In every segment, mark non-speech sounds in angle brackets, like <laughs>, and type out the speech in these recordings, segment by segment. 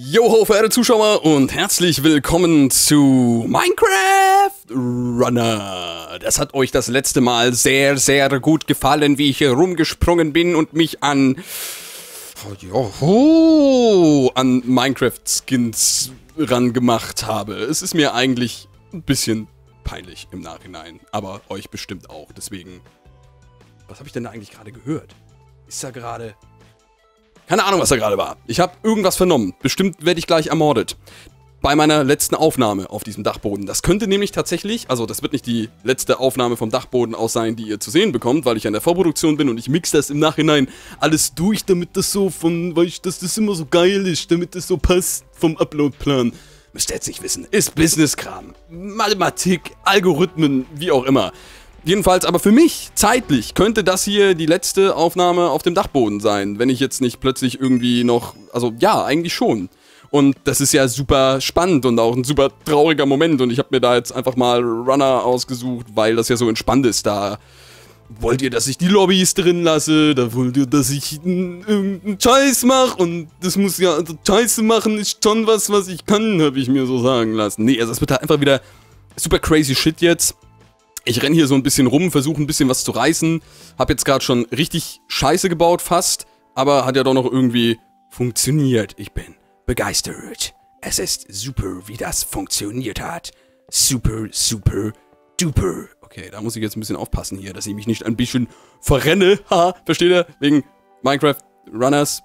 Joho, verehrte Zuschauer und herzlich willkommen zu Minecraft Runner. Das hat euch das letzte Mal sehr, sehr gut gefallen, wie ich hier rumgesprungen bin und mich an... Joho, an Minecraft-Skins rangemacht habe. Es ist mir eigentlich ein bisschen peinlich im Nachhinein, aber euch bestimmt auch. Deswegen, was habe ich denn da eigentlich gerade gehört? Ist da gerade... Keine Ahnung, was da gerade war. Ich habe irgendwas vernommen. Bestimmt werde ich gleich ermordet. Bei meiner letzten Aufnahme auf diesem Dachboden. Das könnte nämlich tatsächlich, also das wird nicht die letzte Aufnahme vom Dachboden aus sein, die ihr zu sehen bekommt, weil ich an der Vorproduktion bin und ich mix das im Nachhinein alles durch, damit das so von, weil ich, dass das immer so geil ist, damit das so passt vom Uploadplan. Müsst ihr jetzt nicht wissen. Ist Businesskram. Mathematik, Algorithmen, wie auch immer. Jedenfalls, aber für mich, zeitlich, könnte das hier die letzte Aufnahme auf dem Dachboden sein, wenn ich jetzt nicht plötzlich irgendwie noch, also ja, eigentlich schon. Und das ist ja super spannend und auch ein super trauriger Moment und ich habe mir da jetzt einfach mal Runner ausgesucht, weil das ja so entspannt ist. Da wollt ihr, dass ich die Lobbys drin lasse, da wollt ihr, dass ich irgendeinen Scheiß mache und das muss ja, also Scheiße machen ist schon was, was ich kann, habe ich mir so sagen lassen. Nee, also es wird halt einfach wieder super crazy shit jetzt. Ich renne hier so ein bisschen rum, versuche ein bisschen was zu reißen. Hab jetzt gerade schon richtig Scheiße gebaut fast, aber hat ja doch noch irgendwie funktioniert. Ich bin begeistert. Es ist super, wie das funktioniert hat. Super, super, duper. Okay, da muss ich jetzt ein bisschen aufpassen hier, dass ich mich nicht ein bisschen verrenne. <laughs> Ha, versteht ihr? Wegen Minecraft Runners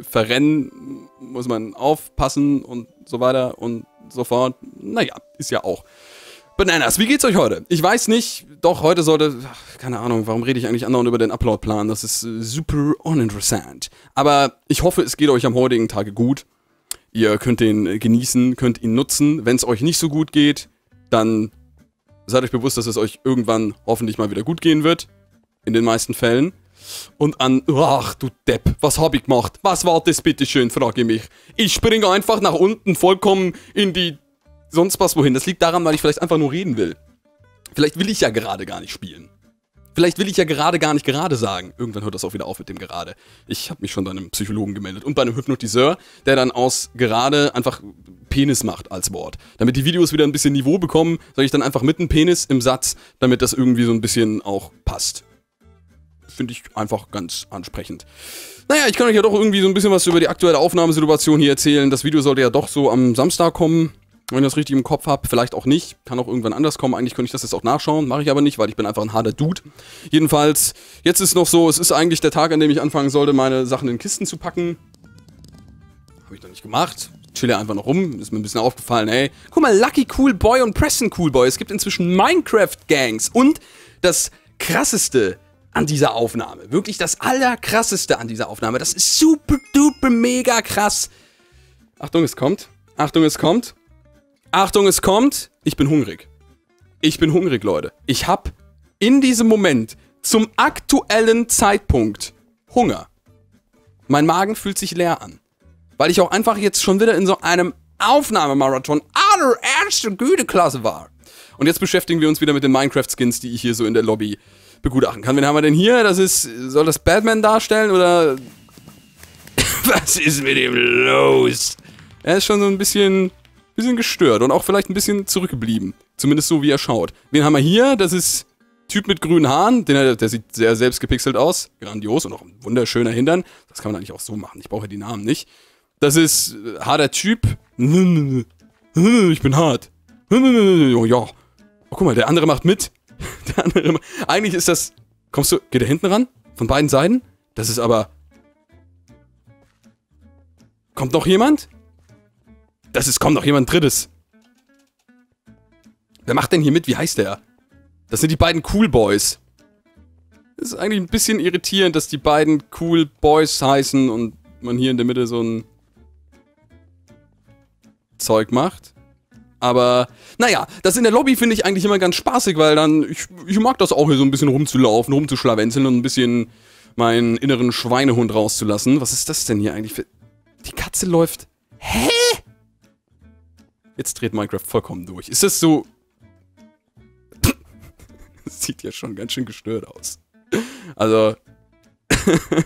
verrennen muss man aufpassen und so weiter und so fort. Naja, ist ja auch Bananas, wie geht's euch heute? Ich weiß nicht, doch heute sollte, ach, keine Ahnung, warum rede ich eigentlich andauernd über den Uploadplan? Das ist äh, super uninteressant. Aber ich hoffe, es geht euch am heutigen Tage gut. Ihr könnt den äh, genießen, könnt ihn nutzen. Wenn es euch nicht so gut geht, dann seid euch bewusst, dass es euch irgendwann hoffentlich mal wieder gut gehen wird. In den meisten Fällen. Und an, ach du Depp, was hab ich gemacht? Was war das bitteschön, frage ich mich. Ich springe einfach nach unten vollkommen in die sonst was wohin. Das liegt daran, weil ich vielleicht einfach nur reden will. Vielleicht will ich ja gerade gar nicht spielen. Vielleicht will ich ja gerade gar nicht gerade sagen. Irgendwann hört das auch wieder auf mit dem gerade. Ich habe mich schon bei einem Psychologen gemeldet und bei einem Hypnotiseur, der dann aus gerade einfach Penis macht als Wort. Damit die Videos wieder ein bisschen Niveau bekommen, sage ich dann einfach mit einem Penis im Satz, damit das irgendwie so ein bisschen auch passt. Finde ich einfach ganz ansprechend. Naja, ich kann euch ja doch irgendwie so ein bisschen was über die aktuelle Aufnahmesituation hier erzählen. Das Video sollte ja doch so am Samstag kommen wenn ich das richtig im Kopf habe. Vielleicht auch nicht. Kann auch irgendwann anders kommen. Eigentlich könnte ich das jetzt auch nachschauen. Mache ich aber nicht, weil ich bin einfach ein harter Dude. Jedenfalls, jetzt ist noch so, es ist eigentlich der Tag, an dem ich anfangen sollte, meine Sachen in Kisten zu packen. Habe ich noch nicht gemacht. Chill ja einfach noch rum. Ist mir ein bisschen aufgefallen, ey. Guck mal, Lucky Cool Boy und Preston Cool Boy. Es gibt inzwischen Minecraft-Gangs. Und das krasseste an dieser Aufnahme. Wirklich das allerkrasseste an dieser Aufnahme. Das ist super duper mega krass. Achtung, es kommt. Achtung, es kommt. Achtung, es kommt. Ich bin hungrig. Ich bin hungrig, Leute. Ich hab in diesem Moment zum aktuellen Zeitpunkt Hunger. Mein Magen fühlt sich leer an. Weil ich auch einfach jetzt schon wieder in so einem Aufnahmemarathon allererste Güteklasse war. Und jetzt beschäftigen wir uns wieder mit den Minecraft-Skins, die ich hier so in der Lobby begutachten kann. Wen haben wir denn hier? Das ist. Soll das Batman darstellen oder. <laughs> Was ist mit ihm los? Er ist schon so ein bisschen bisschen gestört und auch vielleicht ein bisschen zurückgeblieben. Zumindest so, wie er schaut. Wen haben wir hier? Das ist Typ mit grünen Haaren. Den, der sieht sehr selbst gepixelt aus. Grandios und auch ein wunderschöner Hintern. Das kann man eigentlich auch so machen. Ich brauche die Namen nicht. Das ist äh, harter Typ. Ich bin hart. Oh ja. Oh, guck mal, der andere macht mit. <laughs> Der andere. Eigentlich ist das. Kommst du. Geht er hinten ran? Von beiden Seiten? Das ist aber. Kommt noch jemand? Das ist, kommt noch jemand Drittes. Wer macht denn hier mit? Wie heißt der? Das sind die beiden Cool Boys. Das ist eigentlich ein bisschen irritierend, dass die beiden Cool Boys heißen und man hier in der Mitte so ein Zeug macht. Aber, naja, das in der Lobby finde ich eigentlich immer ganz spaßig, weil dann, ich, ich mag das auch hier so ein bisschen rumzulaufen, rumzuschlawenzeln und ein bisschen meinen inneren Schweinehund rauszulassen. Was ist das denn hier eigentlich für... Die Katze läuft... Hä? Jetzt dreht Minecraft vollkommen durch. Ist das so... <laughs> das sieht ja schon ganz schön gestört aus. Also... <laughs>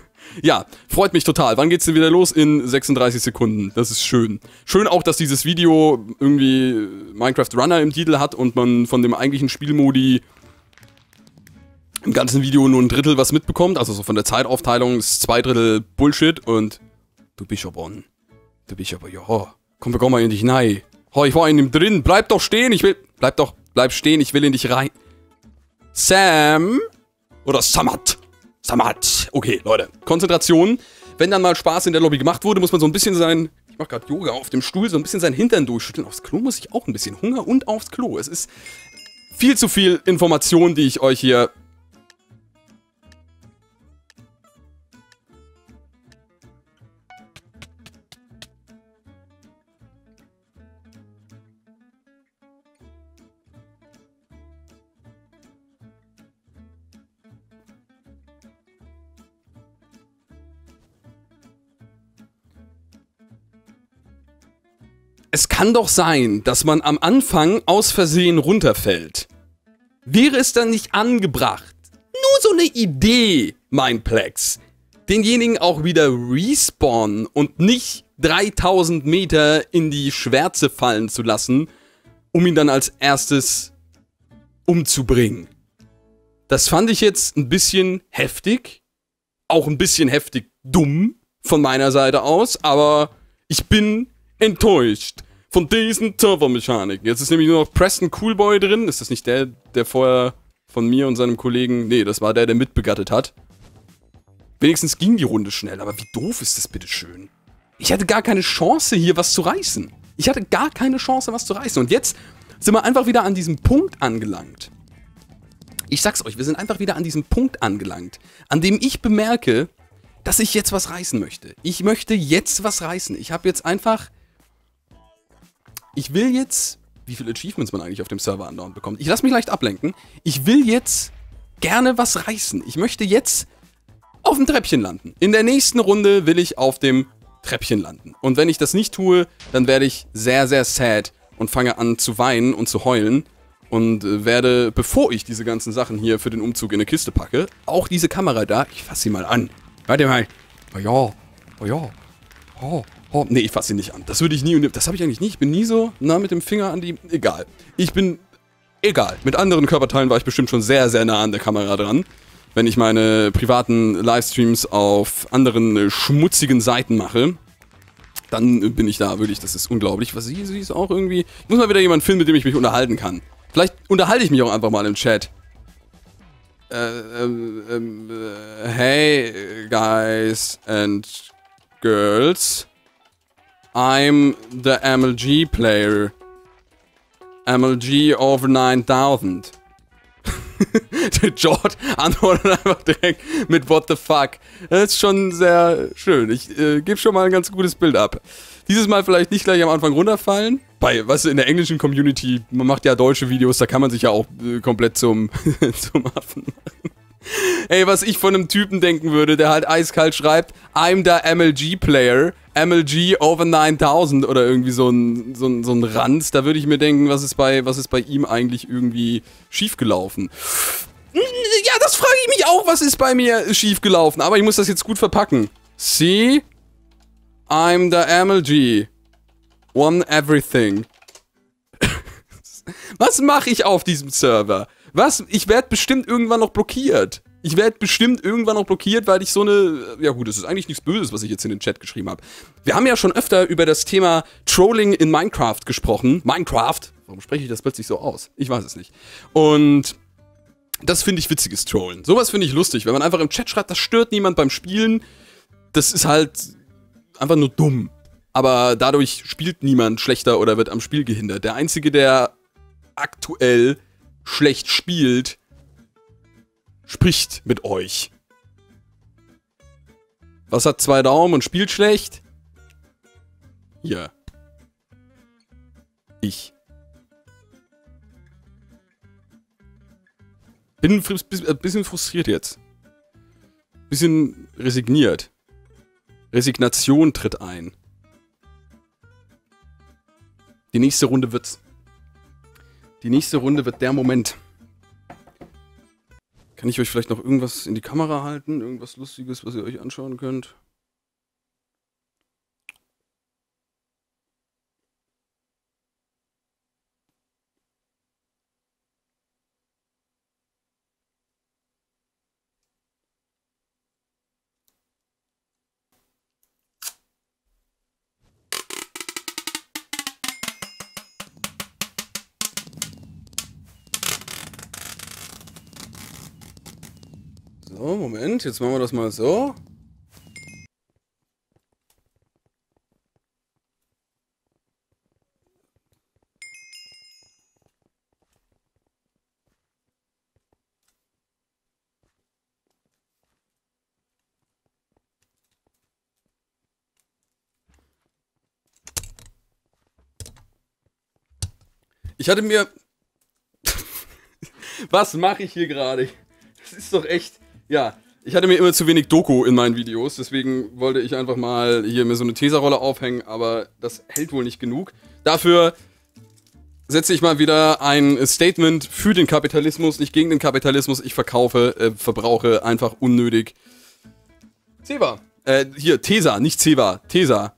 ja, freut mich total. Wann geht's denn wieder los? In 36 Sekunden. Das ist schön. Schön auch, dass dieses Video irgendwie Minecraft Runner im Titel hat und man von dem eigentlichen Spielmodi im ganzen Video nur ein Drittel was mitbekommt. Also so von der Zeitaufteilung ist zwei Drittel Bullshit und du bist aber. Du bist aber, ja, komm, wir kommen mal in dich rein. Oh, ich war in ihm drin. Bleib doch stehen. Ich will, bleib doch, bleib stehen. Ich will in dich rein. Sam? Oder Samat? Samat. Okay, Leute. Konzentration. Wenn dann mal Spaß in der Lobby gemacht wurde, muss man so ein bisschen sein, ich mach gerade Yoga auf dem Stuhl, so ein bisschen sein Hintern durchschütteln. Aufs Klo muss ich auch ein bisschen. Hunger und aufs Klo. Es ist viel zu viel Information, die ich euch hier Es kann doch sein, dass man am Anfang aus Versehen runterfällt. Wäre es dann nicht angebracht, nur so eine Idee, mein Plex, denjenigen auch wieder respawnen und nicht 3000 Meter in die Schwärze fallen zu lassen, um ihn dann als erstes umzubringen. Das fand ich jetzt ein bisschen heftig, auch ein bisschen heftig dumm von meiner Seite aus, aber ich bin enttäuscht von diesen Servermechaniken. Jetzt ist nämlich nur noch Preston Coolboy drin. Ist das nicht der, der vorher von mir und seinem Kollegen... Nee, das war der, der mitbegattet hat. Wenigstens ging die Runde schnell, aber wie doof ist das bitte schön? Ich hatte gar keine Chance, hier was zu reißen. Ich hatte gar keine Chance, was zu reißen. Und jetzt sind wir einfach wieder an diesem Punkt angelangt. Ich sag's euch, wir sind einfach wieder an diesem Punkt angelangt, an dem ich bemerke, dass ich jetzt was reißen möchte. Ich möchte jetzt was reißen. Ich habe jetzt einfach ich will jetzt, wie viele Achievements man eigentlich auf dem Server andauernd bekommt. Ich lasse mich leicht ablenken. Ich will jetzt gerne was reißen. Ich möchte jetzt auf dem Treppchen landen. In der nächsten Runde will ich auf dem Treppchen landen. Und wenn ich das nicht tue, dann werde ich sehr, sehr sad und fange an zu weinen und zu heulen. Und äh, werde, bevor ich diese ganzen Sachen hier für den Umzug in eine Kiste packe, auch diese Kamera da, ich fasse sie mal an. Warte mal. Oh ja, oh ja, oh, Oh, nee, ich fasse ihn nicht an. Das würde ich nie. Das habe ich eigentlich nie. Ich bin nie so nah mit dem Finger an die. Egal. Ich bin. Egal. Mit anderen Körperteilen war ich bestimmt schon sehr, sehr nah an der Kamera dran. Wenn ich meine privaten Livestreams auf anderen äh, schmutzigen Seiten mache, dann bin ich da wirklich. Das ist unglaublich. Was sie, sie ist auch irgendwie. Ich muss mal wieder jemanden finden, mit dem ich mich unterhalten kann. Vielleicht unterhalte ich mich auch einfach mal im Chat. Äh, ähm, ähm, äh, hey, guys and girls. I'm the MLG player. MLG over 9000. George <laughs> antwortet einfach direkt mit What the fuck. Das ist schon sehr schön. Ich äh, gebe schon mal ein ganz gutes Bild ab. Dieses Mal vielleicht nicht gleich am Anfang runterfallen. Bei, du, in der englischen Community, man macht ja deutsche Videos, da kann man sich ja auch äh, komplett zum, <laughs> zum Affen machen. Ey, was ich von einem Typen denken würde, der halt eiskalt schreibt, I'm the MLG-Player, MLG over 9000 oder irgendwie so ein, so ein, so ein Ranz, da würde ich mir denken, was ist, bei, was ist bei ihm eigentlich irgendwie schiefgelaufen? Ja, das frage ich mich auch, was ist bei mir schiefgelaufen, aber ich muss das jetzt gut verpacken. See? I'm the MLG. One everything. <laughs> was mache ich auf diesem Server? Was? Ich werde bestimmt irgendwann noch blockiert. Ich werde bestimmt irgendwann noch blockiert, weil ich so eine. Ja, gut, das ist eigentlich nichts Böses, was ich jetzt in den Chat geschrieben habe. Wir haben ja schon öfter über das Thema Trolling in Minecraft gesprochen. Minecraft? Warum spreche ich das plötzlich so aus? Ich weiß es nicht. Und. Das finde ich witziges Trollen. Sowas finde ich lustig. Wenn man einfach im Chat schreibt, das stört niemand beim Spielen. Das ist halt einfach nur dumm. Aber dadurch spielt niemand schlechter oder wird am Spiel gehindert. Der Einzige, der aktuell schlecht spielt, spricht mit euch. Was hat zwei Daumen und spielt schlecht? Hier. Ich. Bin ein bisschen frustriert jetzt. Bisschen resigniert. Resignation tritt ein. Die nächste Runde wird's. Die nächste Runde wird der Moment. Kann ich euch vielleicht noch irgendwas in die Kamera halten? Irgendwas Lustiges, was ihr euch anschauen könnt? Moment, jetzt machen wir das mal so. Ich hatte mir. <laughs> Was mache ich hier gerade? Das ist doch echt. Ja, ich hatte mir immer zu wenig Doku in meinen Videos, deswegen wollte ich einfach mal hier mir so eine Tesa-Rolle aufhängen, aber das hält wohl nicht genug. Dafür setze ich mal wieder ein Statement für den Kapitalismus, nicht gegen den Kapitalismus. Ich verkaufe, äh, verbrauche einfach unnötig. Ceva. Äh, hier, Tesa, nicht Ceva. Tesa.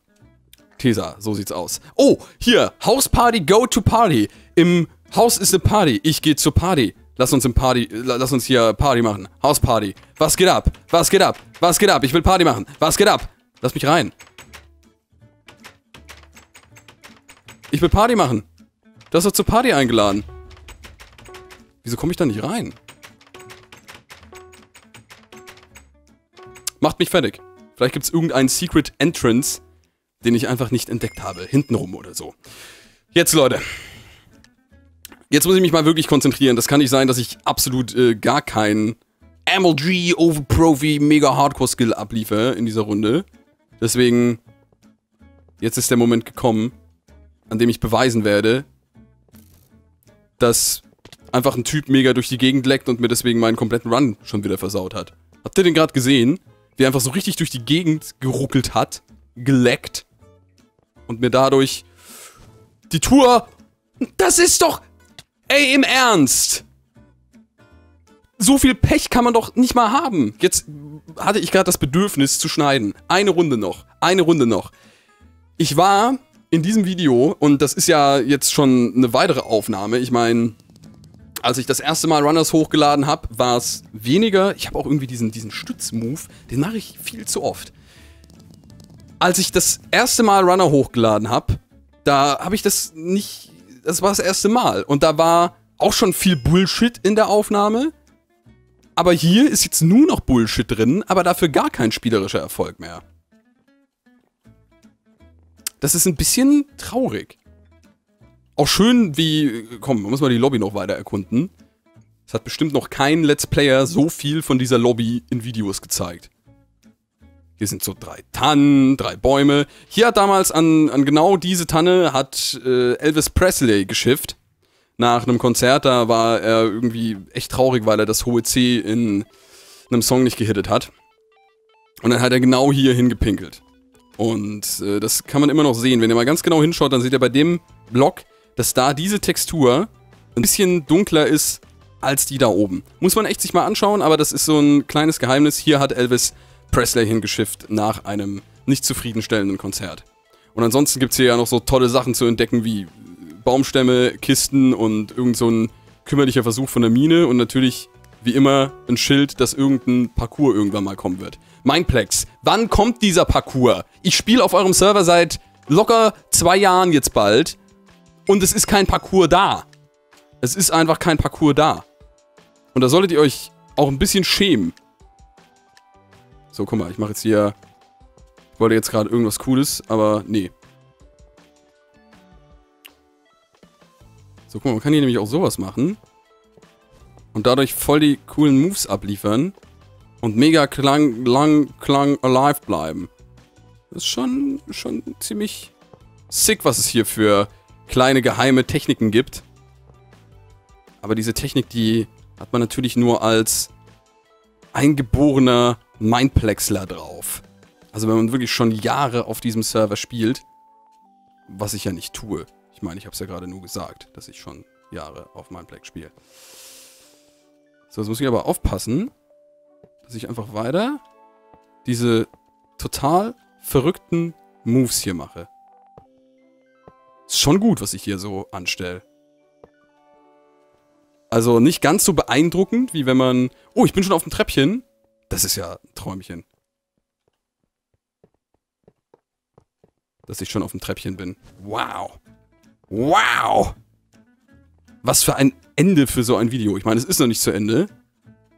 Tesa, so sieht's aus. Oh, hier, House Party, go to Party. Im Haus ist eine Party, ich gehe zur Party. Lass uns im Party, lass uns hier Party machen. Hausparty. Was geht ab? Was geht ab? Was geht ab? Ich will Party machen. Was geht ab? Lass mich rein. Ich will Party machen. Du hast doch zur Party eingeladen. Wieso komme ich da nicht rein? Macht mich fertig. Vielleicht gibt es irgendeinen Secret Entrance, den ich einfach nicht entdeckt habe. Hintenrum oder so. Jetzt, Leute. Jetzt muss ich mich mal wirklich konzentrieren. Das kann nicht sein, dass ich absolut äh, gar keinen MLG Over Profi Mega Hardcore Skill abliefere in dieser Runde. Deswegen, jetzt ist der Moment gekommen, an dem ich beweisen werde, dass einfach ein Typ mega durch die Gegend leckt und mir deswegen meinen kompletten Run schon wieder versaut hat. Habt ihr den gerade gesehen? Wie er einfach so richtig durch die Gegend geruckelt hat, geleckt und mir dadurch die Tour... Das ist doch... Ey, im Ernst! So viel Pech kann man doch nicht mal haben. Jetzt hatte ich gerade das Bedürfnis zu schneiden. Eine Runde noch. Eine Runde noch. Ich war in diesem Video, und das ist ja jetzt schon eine weitere Aufnahme, ich meine, als ich das erste Mal Runners hochgeladen habe, war es weniger, ich habe auch irgendwie diesen, diesen Stützmove, den mache ich viel zu oft. Als ich das erste Mal Runner hochgeladen habe, da habe ich das nicht das war das erste Mal. Und da war auch schon viel Bullshit in der Aufnahme. Aber hier ist jetzt nur noch Bullshit drin, aber dafür gar kein spielerischer Erfolg mehr. Das ist ein bisschen traurig. Auch schön wie, komm, man muss mal die Lobby noch weiter erkunden. Es hat bestimmt noch kein Let's Player so viel von dieser Lobby in Videos gezeigt. Hier sind so drei Tannen, drei Bäume. Hier hat damals an, an genau diese Tanne hat äh, Elvis Presley geschifft. Nach einem Konzert, da war er irgendwie echt traurig, weil er das hohe C in einem Song nicht gehittet hat. Und dann hat er genau hier hingepinkelt. Und äh, das kann man immer noch sehen. Wenn ihr mal ganz genau hinschaut, dann seht ihr bei dem Block, dass da diese Textur ein bisschen dunkler ist als die da oben. Muss man echt sich mal anschauen, aber das ist so ein kleines Geheimnis. Hier hat Elvis Presley hingeschifft nach einem nicht zufriedenstellenden Konzert. Und ansonsten gibt es hier ja noch so tolle Sachen zu entdecken wie Baumstämme, Kisten und irgend so kümmerlicher Versuch von der Mine und natürlich, wie immer, ein Schild, dass irgendein Parcours irgendwann mal kommen wird. Mindplex, wann kommt dieser Parcours? Ich spiele auf eurem Server seit locker zwei Jahren jetzt bald und es ist kein Parcours da. Es ist einfach kein Parcours da. Und da solltet ihr euch auch ein bisschen schämen. So, guck mal, ich mache jetzt hier... Ich wollte jetzt gerade irgendwas Cooles, aber nee. So, guck mal, man kann hier nämlich auch sowas machen. Und dadurch voll die coolen Moves abliefern. Und mega klang, lang, klang alive bleiben. Das ist schon, schon ziemlich sick, was es hier für kleine geheime Techniken gibt. Aber diese Technik, die hat man natürlich nur als eingeborener Mindplexler drauf. Also wenn man wirklich schon Jahre auf diesem Server spielt, was ich ja nicht tue. Ich meine, ich habe es ja gerade nur gesagt, dass ich schon Jahre auf Mindplex spiele. So, jetzt muss ich aber aufpassen, dass ich einfach weiter diese total verrückten Moves hier mache. Ist schon gut, was ich hier so anstelle. Also nicht ganz so beeindruckend, wie wenn man... Oh, ich bin schon auf dem Treppchen. Das ist ja ein Träumchen. Dass ich schon auf dem Treppchen bin. Wow. Wow. Was für ein Ende für so ein Video. Ich meine, es ist noch nicht zu Ende.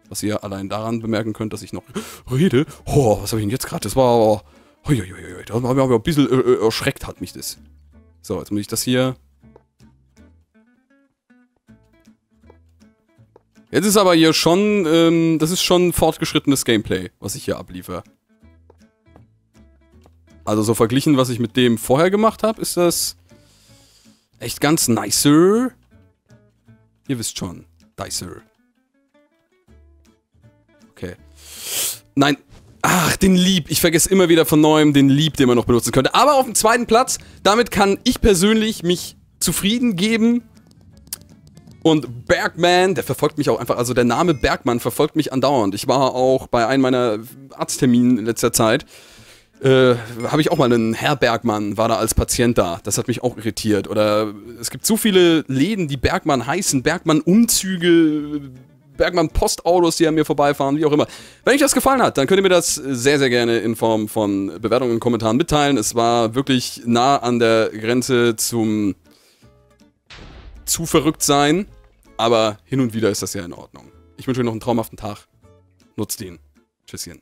Was ihr allein daran bemerken könnt, dass ich noch rede. Oh, was habe ich denn jetzt gerade? Das war... Uiuiui, da war mir ein bisschen äh, äh, erschreckt, hat mich das. So, jetzt muss ich das hier... Jetzt ist aber hier schon, ähm, das ist schon fortgeschrittenes Gameplay, was ich hier abliefer. Also so verglichen, was ich mit dem vorher gemacht habe, ist das echt ganz nicer. Ihr wisst schon, nicer. Okay. Nein. Ach, den Lieb. Ich vergesse immer wieder von neuem den Lieb, den man noch benutzen könnte. Aber auf dem zweiten Platz, damit kann ich persönlich mich zufrieden geben. Und Bergman, der verfolgt mich auch einfach, also der Name Bergmann verfolgt mich andauernd. Ich war auch bei einem meiner Arztterminen in letzter Zeit, äh, habe ich auch mal einen Herr Bergmann, war da als Patient da. Das hat mich auch irritiert. Oder es gibt so viele Läden, die Bergmann heißen, Bergmann Umzüge, Bergmann Postautos, die an mir vorbeifahren, wie auch immer. Wenn euch das gefallen hat, dann könnt ihr mir das sehr, sehr gerne in Form von Bewertungen und Kommentaren mitteilen. Es war wirklich nah an der Grenze zum zu verrückt sein, aber hin und wieder ist das ja in Ordnung. Ich wünsche euch noch einen traumhaften Tag. Nutzt ihn. Tschüsschen.